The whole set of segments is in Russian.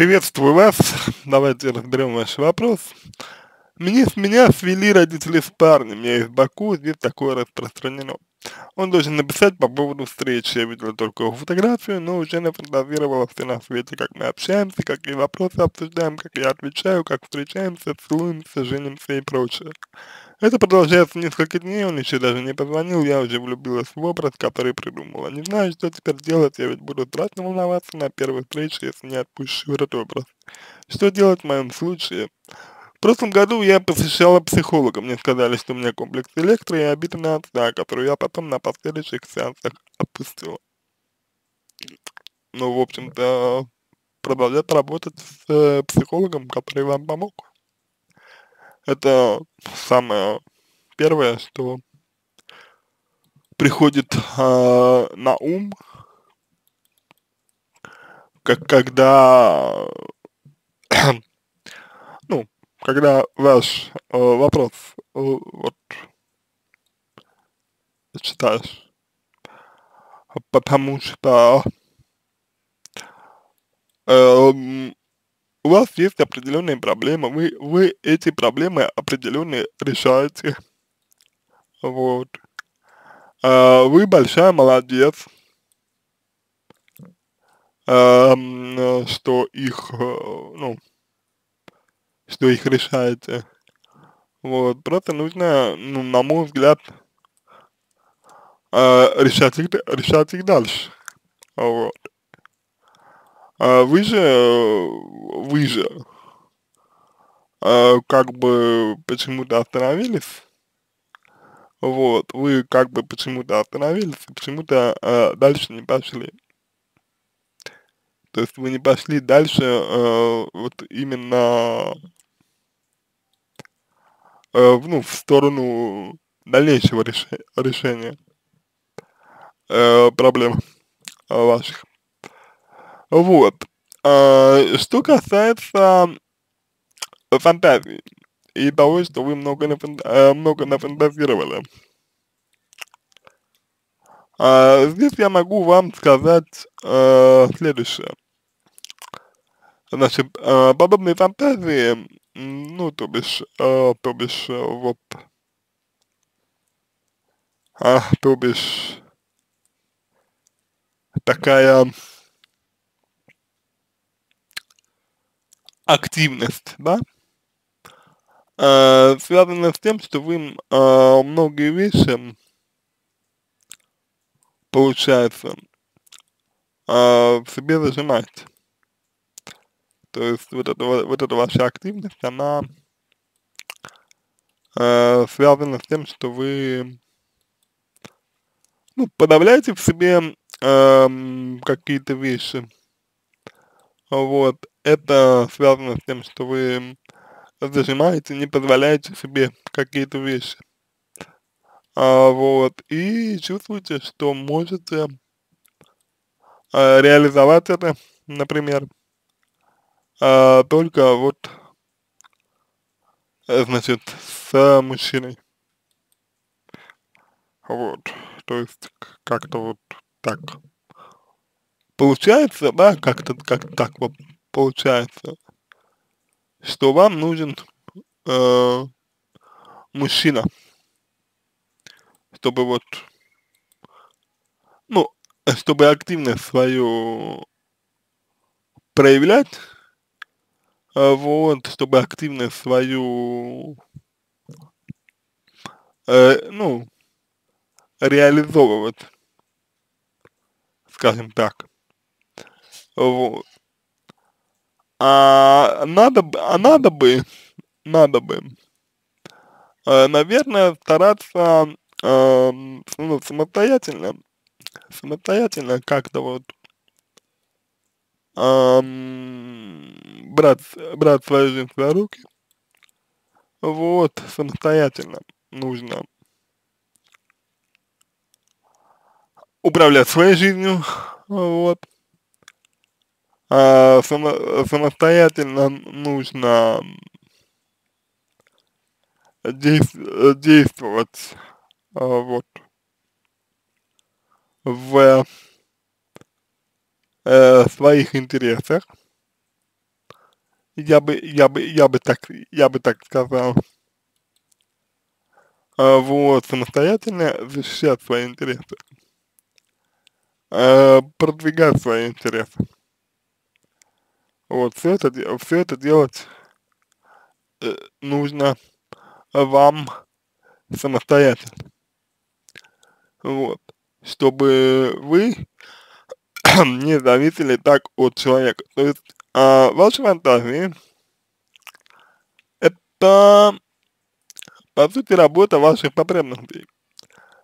Приветствую вас. Давайте разберем ваш вопрос. Мне, меня свели родители с парнем, я из Баку, здесь такое распространено. Он должен написать по поводу встречи, я видел только его фотографию, но уже нафантазировала все на свете, как мы общаемся, какие вопросы обсуждаем, как я отвечаю, как встречаемся, целуемся, женимся и прочее. Это продолжается несколько дней, он еще даже не позвонил, я уже влюбилась в образ, который придумала. Не знаю, что теперь делать, я ведь буду страшно волноваться на первой встрече, если не отпущу этот образ. Что делать в моем случае? В прошлом году я посещала психолога, мне сказали, что у меня комплекс электро и обида отца, которую я потом на последующих сеансах отпустила. Ну, в общем-то, продолжать работать с э, психологом, который вам помог. Это самое первое, что приходит э, на ум, как когда когда ваш э, вопрос э, вот читаешь, потому что э, у вас есть определенные проблемы, вы, вы эти проблемы определенные решаете, вот, э, вы большая молодец, э, что их, э, ну, что их решаете. Вот, просто нужно, ну, на мой взгляд, э, решать, их, решать их дальше. Вот. А вы же, вы же, э, как бы почему-то остановились. Вот, вы как бы почему-то остановились и почему-то э, дальше не пошли. То есть вы не пошли дальше э, вот именно э, ну, в сторону дальнейшего реш решения э, проблем э, ваших. Вот. А, что касается фантазии и того, что вы много, нафант... Э, много нафантазировали. А, здесь я могу вам сказать э, следующее. Значит, э, подобные фантазии ну, то бишь, э, то бишь, э, вот, а, то бишь, такая активность, да, э, связана с тем, что вы э, многие вещи, получается, э, в себе зажимаете. То есть вот, это, вот эта ваша активность, она э, связана с тем, что вы ну, подавляете в себе э, какие-то вещи. Вот. Это связано с тем, что вы зажимаете, не позволяете себе какие-то вещи. А, вот. И чувствуете, что можете э, реализовать это, например, а, только вот, э, значит, с мужчиной. Вот, то есть как-то вот так получается, да, как-то как так вот получается, что вам нужен э, мужчина, чтобы вот, ну, чтобы активность свою проявлять, вот, чтобы активность свою, э, ну, реализовывать, скажем так, вот. А надо, а надо бы, надо бы, э, наверное, стараться э, ну, самостоятельно, самостоятельно как-то вот эм, брать, брать свою жизнь в руки, вот, самостоятельно нужно управлять своей жизнью, вот, а само, самостоятельно нужно действовать, вот, в э, своих интересах, я бы, я бы, я бы так, я бы так сказал. А, вот, самостоятельно защищать свои интересы. А, продвигать свои интересы. Вот, все это, все это делать э, нужно вам самостоятельно. Вот. Чтобы вы не зависели так от человека. То есть ваши фантазии это по сути работа ваших потребностей.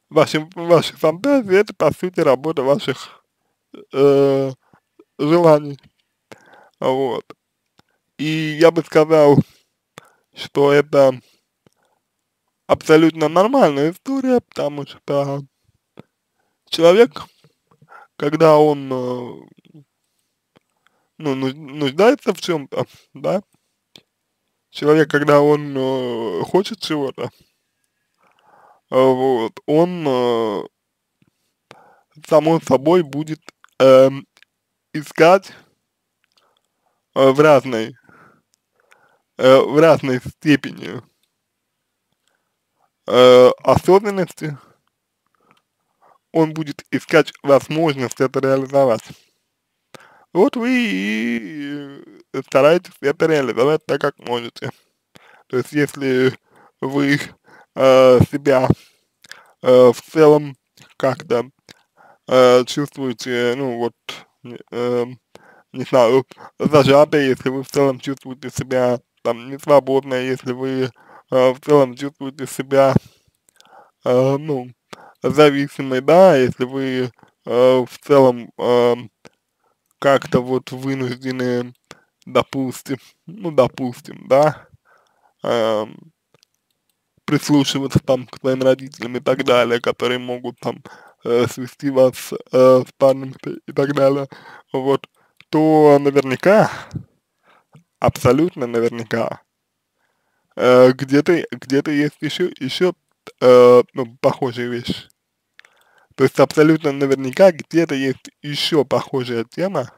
Ваши, ваши фантазии это по сути работа ваших э, желаний. Вот. И я бы сказал, что это абсолютно нормальная история, потому что человек, когда он ну, нуждается в чем-то, да, человек, когда он э, хочет чего-то, вот, он э, само собой будет э, искать э, в разной, э, в разной степени э, осознанности, он будет искать возможность это реализовать. Вот вы и стараетесь это реализовать так, как можете. То есть, если вы э, себя э, в целом как-то э, чувствуете, ну вот, э, не знаю, зажато, если вы в целом чувствуете себя там не свободно, если вы э, в целом чувствуете себя, э, ну, зависимой, да, если вы э, в целом э, как-то вот вынуждены, допустим, ну, допустим, да, э, прислушиваться там к твоим родителям и так далее, которые могут там э, свести вас э, с парнем и так далее, вот, то наверняка, абсолютно наверняка, э, где-то где-то есть еще еще э, ну, похожая вещь. То есть абсолютно наверняка где-то есть еще похожая тема,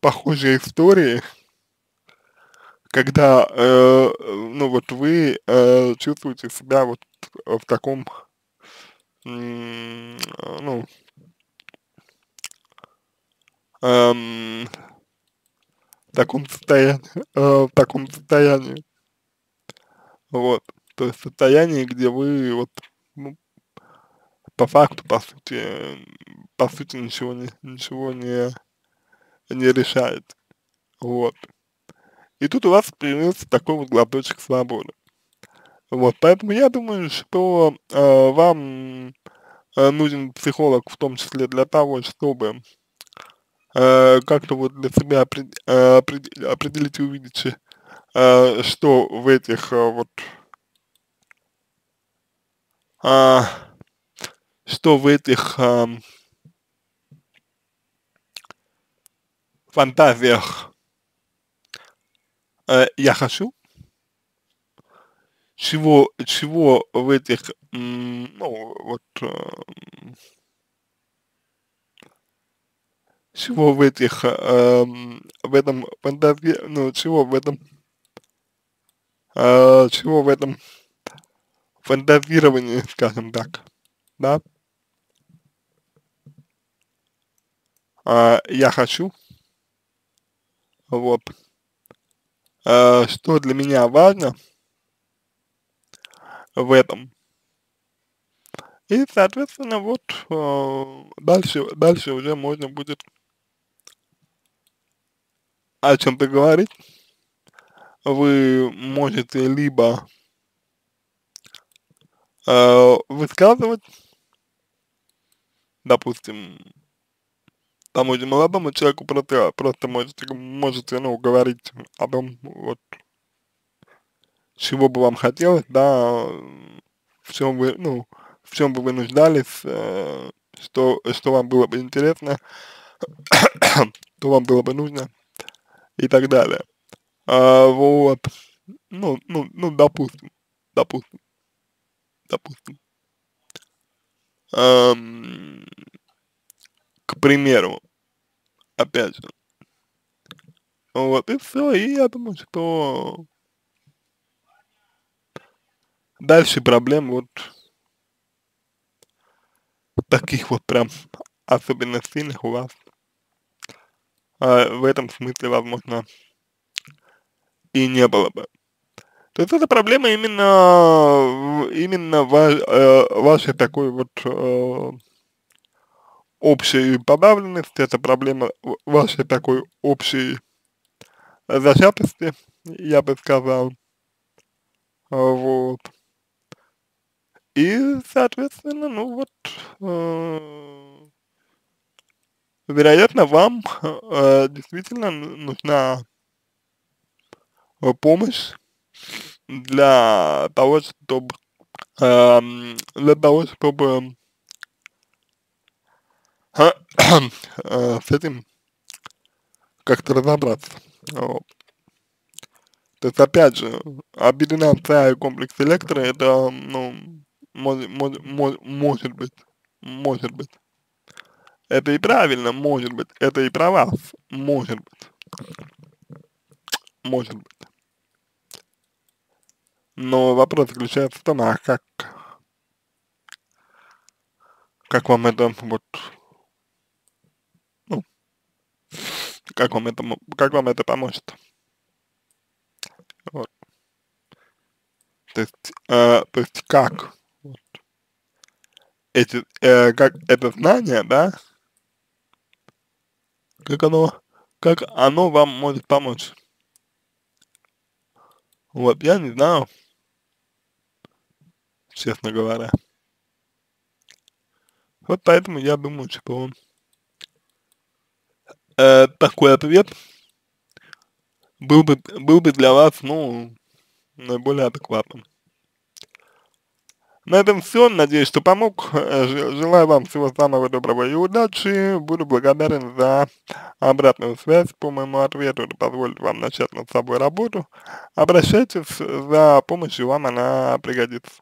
похожие истории, когда, э, ну вот вы э, чувствуете себя вот в таком, ну, эм, в таком состоянии, э, в таком состоянии, вот, то есть состоянии, где вы вот, ну, по факту, по сути, по сути ничего не, ничего не, не решает, вот. И тут у вас появился такой вот глоточек свободы. Вот, поэтому я думаю, что э, вам э, нужен психолог в том числе для того, чтобы э, как-то вот для себя опред, э, определить и увидеть, э, что в этих э, вот э, что в этих э, фантазиях э, я хочу, чего, чего в этих, ну, вот, э, чего в этих, э, в этом фантазии, ну, чего в этом, э, чего в этом фантазировании, скажем так, да, э, я хочу, вот, э, что для меня важно в этом. И, соответственно, вот э, дальше, дальше уже можно будет о чем-то говорить. Вы можете либо э, высказывать, допустим, тому же молодому человеку просто, просто можете, можете, ну, говорить о том, вот, чего бы вам хотелось, да, в чем вы, ну, в чем бы вы нуждались, э, что, что вам было бы интересно, что вам было бы нужно и так далее. А, вот, ну, ну, ну, допустим, допустим, допустим. Эм, к примеру, опять же, Вот, и все, и я думаю, что дальше проблем вот таких вот прям особенно сильных у вас а, в этом смысле, возможно, и не было бы. То есть это проблема именно, именно ва, э, вашей такой вот э, общей подавленности, это проблема вашей такой общей зачатости, я бы сказал, вот. И, соответственно, ну вот, э, вероятно, вам э, действительно нужна помощь для того, чтобы э, для того, чтобы с этим как-то разобраться. Вот. То есть, опять же, объединяция и комплекс электро, это, ну, может, может, может быть, может быть. Это и правильно, может быть, это и про вас, может быть. Может быть. Но вопрос заключается в том, а как, как вам это вот, ну, как вам это, как вам это поможет? Вот. То есть, э, то есть как вот, эти, э, как это знание, да, как оно, как оно вам может помочь? Вот, я не знаю, честно говоря. Вот поэтому я думаю, что э, такой ответ был бы, был бы для вас, ну, наиболее адекватным. На этом все. Надеюсь, что помог. Э, желаю вам всего самого доброго и удачи. Буду благодарен за обратную связь по моему ответу. Это позволит вам начать над собой работу. Обращайтесь за помощью, вам она пригодится.